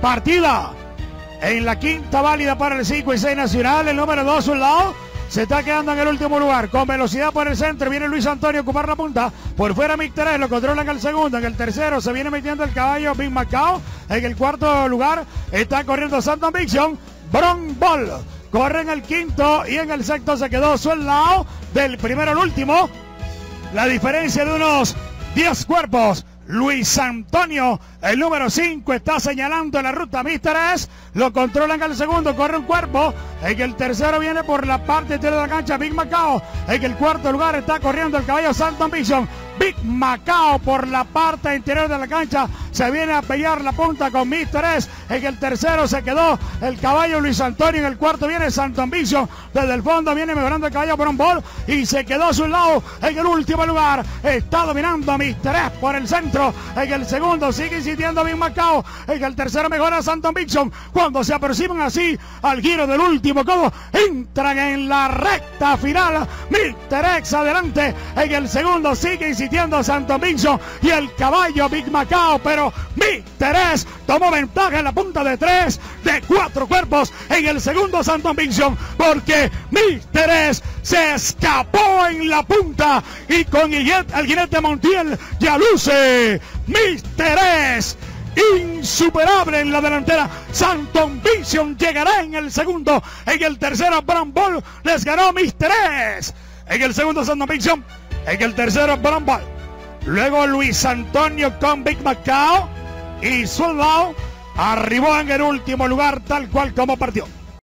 Partida en la quinta válida para el 5 y 6 nacional. El número 2 un lado. Se está quedando en el último lugar. Con velocidad por el centro. Viene Luis Antonio a ocupar la punta. Por fuera Micterés. Lo controla en el segundo. En el tercero se viene metiendo el caballo Big Macao. En el cuarto lugar está corriendo Santa Viction. Bron Ball. Corre en el quinto y en el sexto se quedó lado del primero al último. La diferencia de unos 10 cuerpos. Luis Antonio, el número 5, está señalando la ruta Misteres. Lo controla en el segundo, corre un cuerpo. En el tercero viene por la parte de la cancha Big Macao. En el cuarto lugar está corriendo el caballo Santo Vision. Big Macao por la parte interior de la cancha. Se viene a pelear la punta con Mister S. En el tercero se quedó el caballo Luis Antonio. En el cuarto viene Santo Ambicio. Desde el fondo viene mejorando el caballo por un bol. Y se quedó a su lado en el último lugar. Está dominando S por el centro. En el segundo sigue insistiendo Big Macao. En el tercero mejora Santo Ambition. Cuando se aperciben así al giro del último codo, entran en la recta final. Mister adelante. En el segundo sigue insistiendo Santo Domingo y el caballo Big Macao, pero mi Terés tomó ventaja en la punta de tres, de cuatro cuerpos en el segundo Santo Domingo, porque mi Terés se escapó en la punta y con el jinete Montiel ya luce mi Terés insuperable en la delantera. Santon Vision llegará en el segundo. En el tercero, Ball les ganó Mister S. En el segundo, Santon Vision en el tercero, Brambal. Luego Luis Antonio con Big Macao. Y Soldado arribó en el último lugar tal cual como partió.